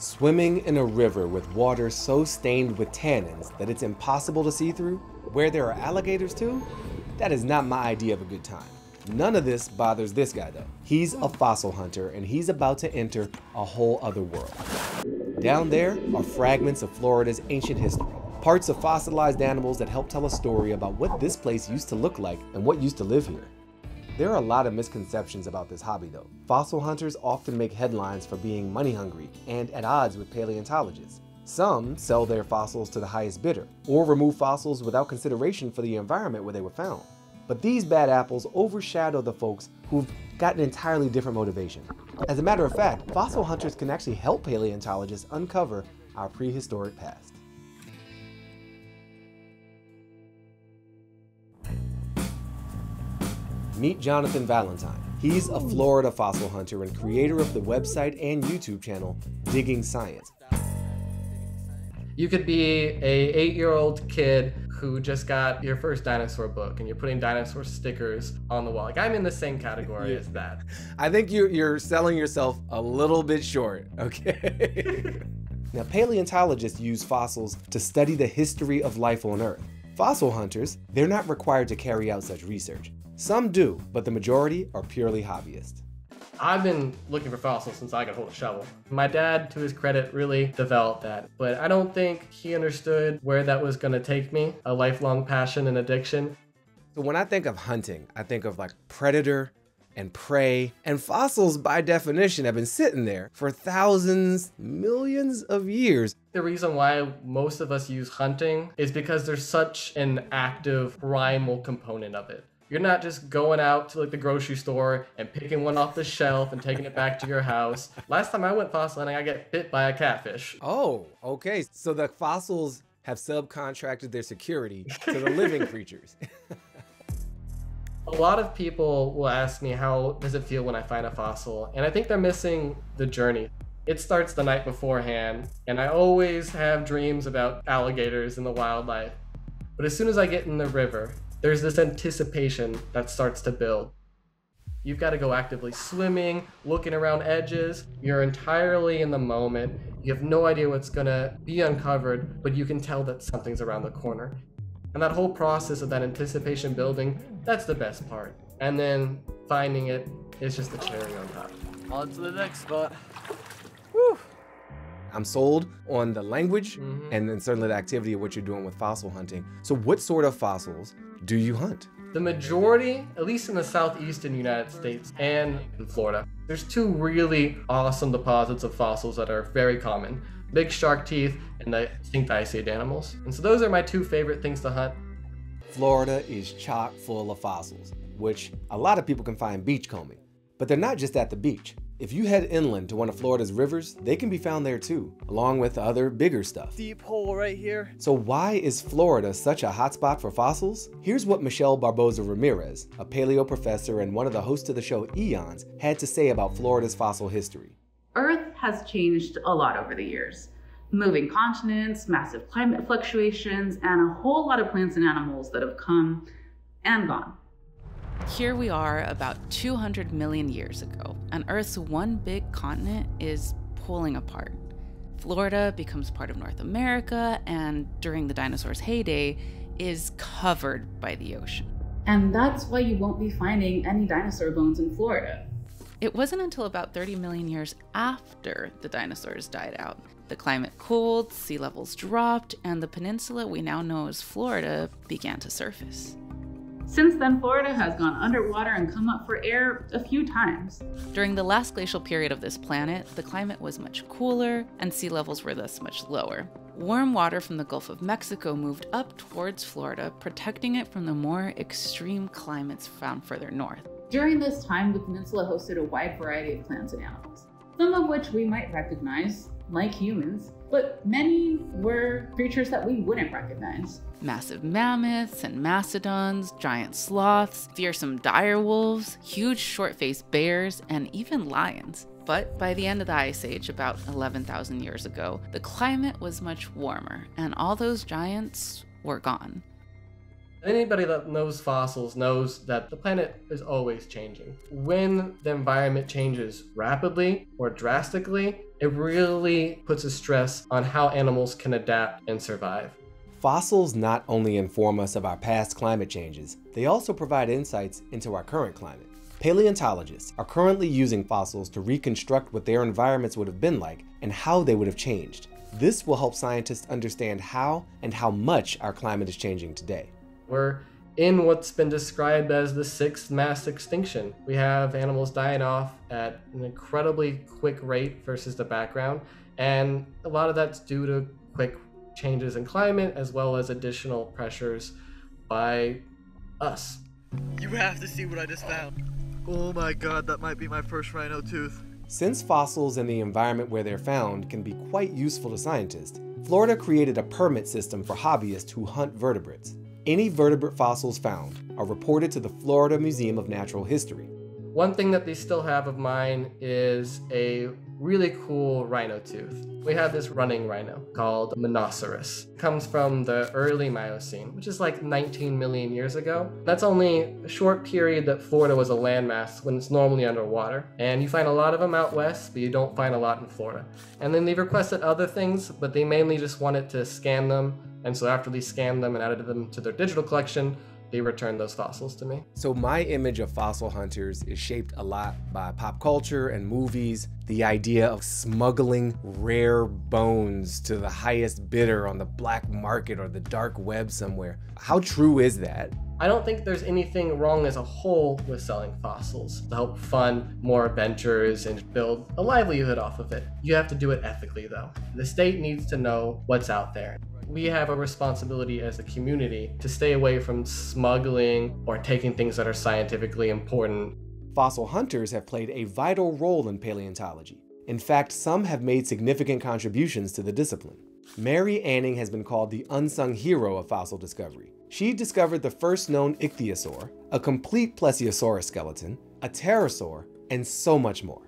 Swimming in a river with water so stained with tannins that it's impossible to see through, where there are alligators too? That is not my idea of a good time. None of this bothers this guy though. He's a fossil hunter and he's about to enter a whole other world. Down there are fragments of Florida's ancient history, parts of fossilized animals that help tell a story about what this place used to look like and what used to live here. There are a lot of misconceptions about this hobby though. Fossil hunters often make headlines for being money hungry and at odds with paleontologists. Some sell their fossils to the highest bidder, or remove fossils without consideration for the environment where they were found. But these bad apples overshadow the folks who've got an entirely different motivation. As a matter of fact, fossil hunters can actually help paleontologists uncover our prehistoric past. Meet Jonathan Valentine. He's a Florida fossil hunter and creator of the website and YouTube channel Digging Science. You could be a eight-year-old kid who just got your first dinosaur book and you're putting dinosaur stickers on the wall. Like I'm in the same category as that. I think you're, you're selling yourself a little bit short, okay? now, paleontologists use fossils to study the history of life on Earth. Fossil hunters, they're not required to carry out such research. Some do, but the majority are purely hobbyist. I've been looking for fossils since I could hold a shovel. My dad, to his credit, really developed that, but I don't think he understood where that was going to take me, a lifelong passion and addiction. So when I think of hunting, I think of like predator and prey, and fossils by definition have been sitting there for thousands, millions of years. The reason why most of us use hunting is because there's such an active primal component of it. You're not just going out to like the grocery store and picking one off the shelf and taking it back to your house. Last time I went fossil hunting, I got bit by a catfish. Oh, okay. So the fossils have subcontracted their security to the living creatures. a lot of people will ask me how does it feel when I find a fossil, and I think they're missing the journey. It starts the night beforehand, and I always have dreams about alligators and the wildlife. But as soon as I get in the river there's this anticipation that starts to build. You've got to go actively swimming, looking around edges. You're entirely in the moment. You have no idea what's going to be uncovered, but you can tell that something's around the corner. And that whole process of that anticipation building, that's the best part. And then finding it is just the cherry on top. On to the next spot. Woo! I'm sold on the language mm-hmm. and then certainly the activity of what you're doing with fossil hunting. So, what sort of fossils do you hunt? The majority, at least in the southeastern United States and in Florida, there's two really awesome deposits of fossils that are very common big shark teeth and the extinct ice age animals. And so, those are my two favorite things to hunt. Florida is chock full of fossils, which a lot of people can find beachcombing. But they're not just at the beach. If you head inland to one of Florida's rivers, they can be found there too, along with other bigger stuff. Deep hole right here. So why is Florida such a hotspot for fossils? Here's what Michelle Barboza Ramirez, a paleo professor and one of the hosts of the show Eons, had to say about Florida's fossil history. Earth has changed a lot over the years. Moving continents, massive climate fluctuations, and a whole lot of plants and animals that have come and gone. Here we are about 200 million years ago, and Earth's one big continent is pulling apart. Florida becomes part of North America, and during the dinosaurs' heyday, is covered by the ocean. And that's why you won't be finding any dinosaur bones in Florida. It wasn't until about 30 million years after the dinosaurs died out. The climate cooled, sea levels dropped, and the peninsula we now know as Florida began to surface. Since then, Florida has gone underwater and come up for air a few times. During the last glacial period of this planet, the climate was much cooler and sea levels were thus much lower. Warm water from the Gulf of Mexico moved up towards Florida, protecting it from the more extreme climates found further north. During this time, the peninsula hosted a wide variety of plants and animals, some of which we might recognize, like humans, but many were creatures that we wouldn't recognize. Massive mammoths and mastodons, giant sloths, fearsome dire wolves, huge short faced bears, and even lions. But by the end of the Ice Age, about 11,000 years ago, the climate was much warmer, and all those giants were gone. Anybody that knows fossils knows that the planet is always changing. When the environment changes rapidly or drastically, It really puts a stress on how animals can adapt and survive. Fossils not only inform us of our past climate changes, they also provide insights into our current climate. Paleontologists are currently using fossils to reconstruct what their environments would have been like and how they would have changed. This will help scientists understand how and how much our climate is changing today. We're in what's been described as the sixth mass extinction. We have animals dying off at an incredibly quick rate versus the background, and a lot of that's due to quick changes in climate as well as additional pressures by us. You have to see what I just found. Oh my god, that might be my first rhino tooth. Since fossils and the environment where they're found can be quite useful to scientists, Florida created a permit system for hobbyists who hunt vertebrates. Any vertebrate fossils found are reported to the Florida Museum of Natural History. One thing that they still have of mine is a really cool rhino tooth. We have this running rhino called Menoceras. It comes from the early Miocene, which is like 19 million years ago. That's only a short period that Florida was a landmass when it's normally underwater. And you find a lot of them out west, but you don't find a lot in Florida. And then they requested other things, but they mainly just wanted to scan them. And so after they scanned them and added them to their digital collection, they returned those fossils to me. So, my image of fossil hunters is shaped a lot by pop culture and movies. The idea of smuggling rare bones to the highest bidder on the black market or the dark web somewhere. How true is that? I don't think there's anything wrong as a whole with selling fossils to help fund more adventures and build a livelihood off of it. You have to do it ethically, though. The state needs to know what's out there we have a responsibility as a community to stay away from smuggling or taking things that are scientifically important. Fossil hunters have played a vital role in paleontology. In fact, some have made significant contributions to the discipline. Mary Anning has been called the unsung hero of fossil discovery. She discovered the first known ichthyosaur, a complete plesiosaurus skeleton, a pterosaur, and so much more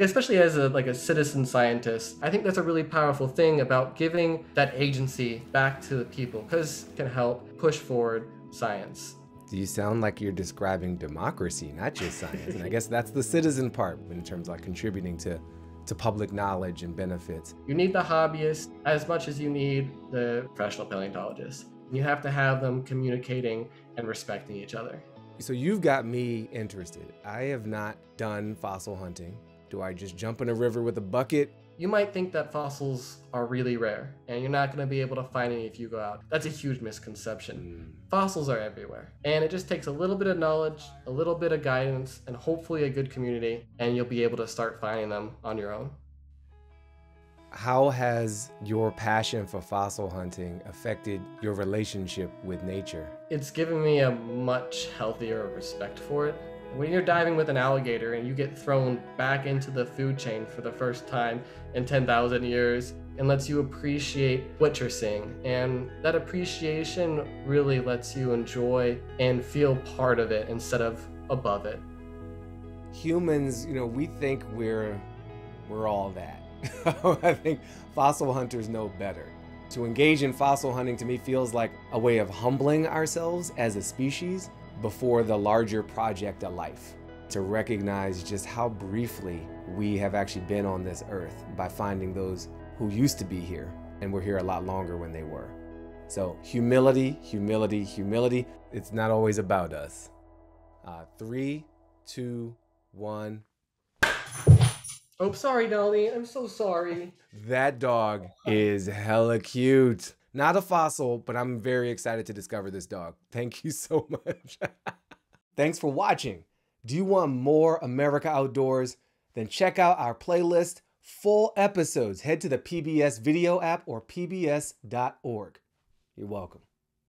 especially as a like a citizen scientist i think that's a really powerful thing about giving that agency back to the people because it can help push forward science. Do you sound like you're describing democracy not just science and i guess that's the citizen part in terms of contributing to to public knowledge and benefits. You need the hobbyist as much as you need the professional paleontologist you have to have them communicating and respecting each other. So you've got me interested. I have not done fossil hunting do I just jump in a river with a bucket? You might think that fossils are really rare and you're not going to be able to find any if you go out. That's a huge misconception. Mm. Fossils are everywhere. And it just takes a little bit of knowledge, a little bit of guidance, and hopefully a good community, and you'll be able to start finding them on your own. How has your passion for fossil hunting affected your relationship with nature? It's given me a much healthier respect for it. When you're diving with an alligator and you get thrown back into the food chain for the first time in 10,000 years, and lets you appreciate what you're seeing. And that appreciation really lets you enjoy and feel part of it instead of above it. Humans, you know, we think we're we're all that. I think fossil hunters know better. To engage in fossil hunting to me feels like a way of humbling ourselves as a species before the larger project of life. To recognize just how briefly we have actually been on this earth by finding those who used to be here and were here a lot longer when they were. So, humility, humility, humility. It's not always about us. Uh, three, two, one. Oh, sorry, Dolly. I'm so sorry. That dog is hella cute. Not a fossil, but I'm very excited to discover this dog. Thank you so much. Thanks for watching. Do you want more America Outdoors? Then check out our playlist, full episodes. Head to the PBS video app or pbs.org. You're welcome.